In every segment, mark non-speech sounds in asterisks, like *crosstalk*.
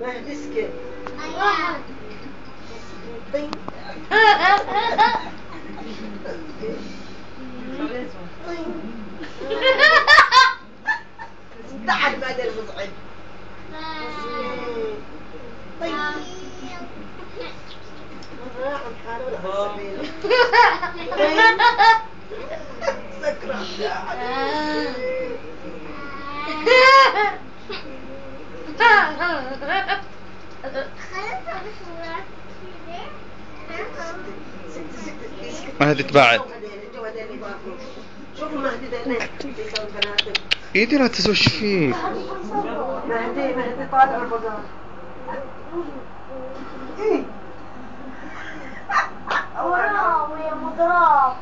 واحد طين بعد المزعج طيب راح سكران ده هناك بيسوي بناتك ايدي لا تسوي إيش فيك مهدي مهدي طالع البازار إيه ويا مضراب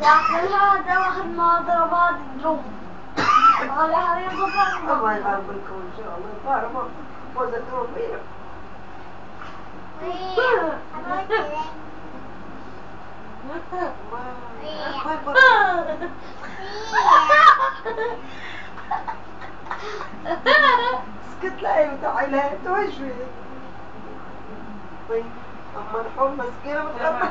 داخل هذا واحد ما ضرب هذا الدرب على هذا الله لكم ان شاء الله ما وزنتهم فينا اسكت لا تعالي لا توش طيب اما الحوم مسكينه متغربه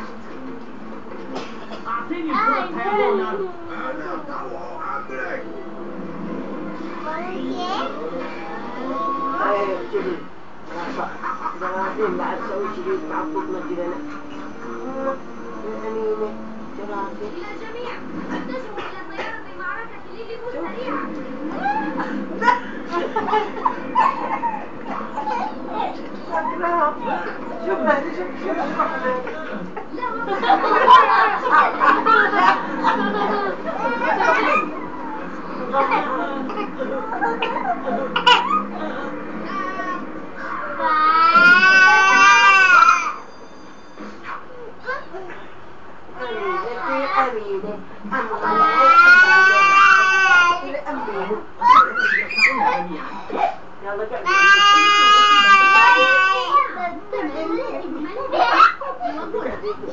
continue to put a pound on them. Ay, jadi, kenapa? Jangan sih, nggak tahu jadi takut lagi dan ini ini jangan sih. Kenapa? أمينة يلا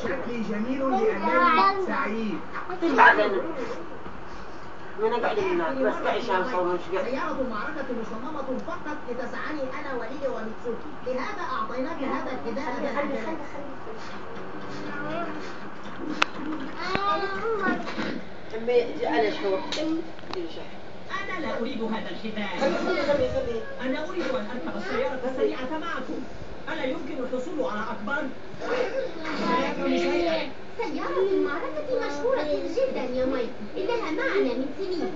شكلي جميل لأنني سعيد من قاعد هناك بس قاعد عشان صوم مش سيارة معركة مصممة فقط لتسعني أنا ولي وميتسوكي لهذا أعطيناك هذا الحذاء ذا الأجل. أمي على شهور أنا لا أريد هذا الحذاء خلي خلي خلي أنا أريد أن أركب السيارة السريعة معكم. ألا يمكن الحصول على أكبر؟ سيارة المعركة مشهورة جدا يا مي إنها معنا من سنين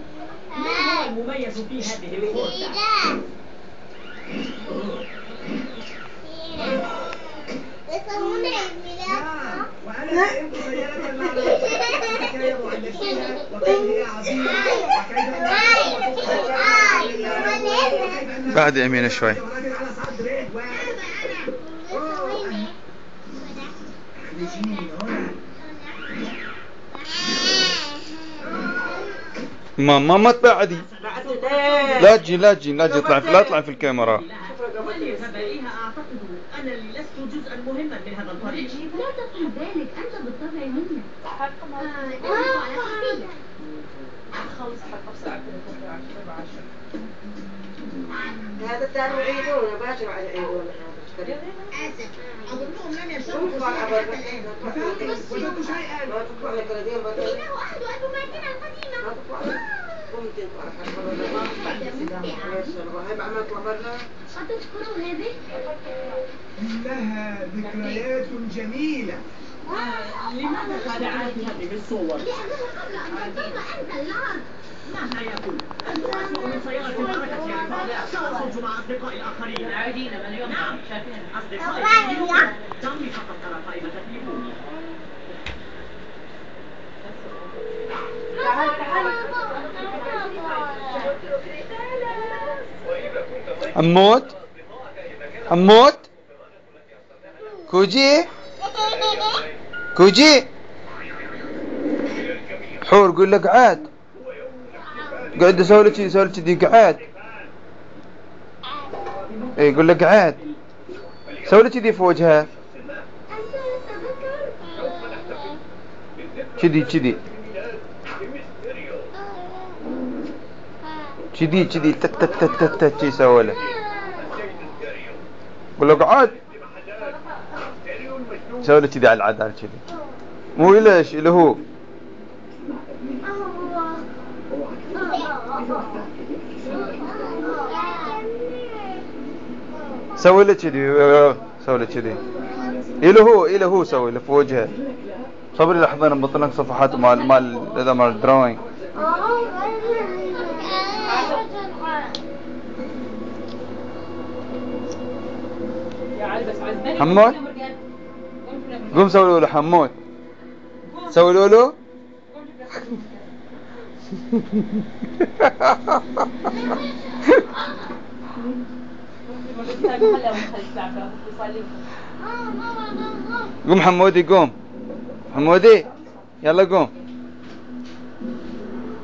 ما هو المميز في هذه الفرصة؟ وأنا سيارة المعركة كيف مؤلفيها وكيف هي عظيمة وكيف بعد يمين شوي ماما ما تبعدي لا تجي لا تجي لا تجي اطلع في لا تطلع في الكاميرا. ولتبعيها أعتقد أنني لست جزءا مهما من هذا الطريق لا تفهم ذلك أنت بالطبع منا هذا الدار يعيدونه باكر على يعيدونه هذا آسف أظنهم لم يشوفوا على شيئا عبر وجدت شيئا ما تطلع لك الذين ما إنه أحد ألبوماتنا القديمة تطلع لك ممكن تروح هاي بعد ما يطلع برا أتذكروا هذه؟ لها ذكريات جميلة لماذا خدعت هذه الصور؟ لأنها قبل أن أنت اللعب مهما يكن أنت أسوأ من سيارة الحركة يا فاضل سأخرج مع أصدقائي الآخرين. نعم. أصدقائي التليفون دمي فقط ترى قائمة حمود حمود كوجي؟ كوجي. حور قول لك عاد. قاعد أسوي لك أسوي لك دي قعاد اي يقول لك قعاد سوي لك دي في وجهها. كذي كذي كذي كذي تت تت تت تت تت يسوي له. يقول له قعد سوي له كذي على العدال كذي. مو ليش اللي هو. سوي له كذي سوي له كذي. إلى هو إلى هو سوي له في وجهه. صبري لحظه أنا بطلع لك صفحات مال مال هذا مال الدراينج حمود قوم سوي له حمود. سوي له قوم حمودي قوم. حمودي يلا قوم.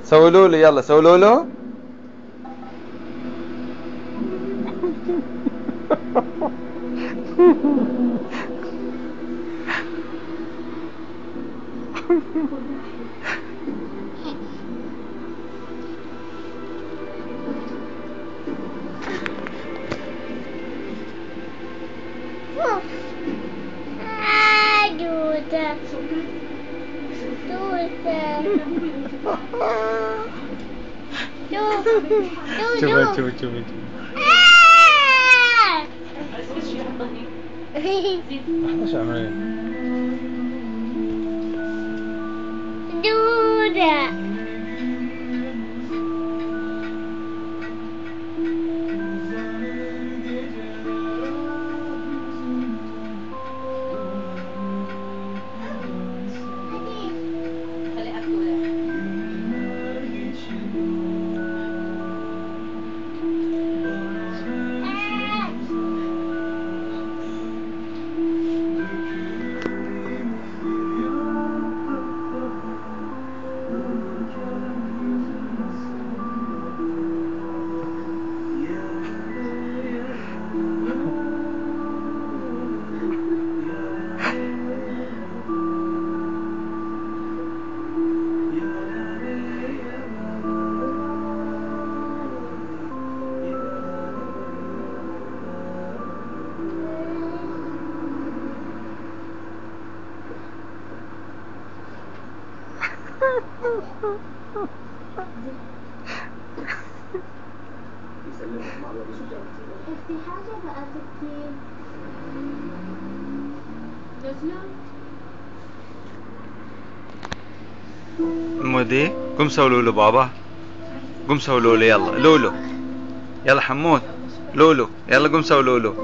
سوي له يلا. سوي له *laughs* Чего, чего, чего, чего. That's what I'm ready. 是 في حاجة بقى تبكي حمودي قوم سوي له بابا. قوم سوي له يلا. لولو. يلا حمود. لولو. يلا قوم سوي له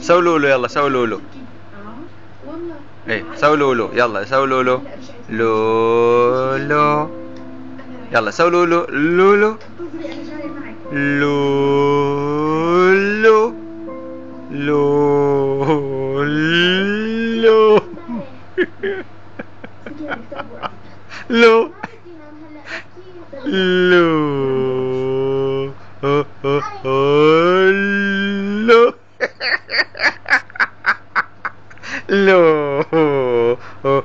سوي له يلا سوي له إيه سوي له يلا سوي له لولو. يلا سوي لولو لولو. لولو. لولو. *laughs* لو. لو. *laughs* لو. لو.